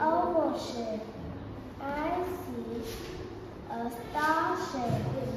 oval shape. I see a star shape.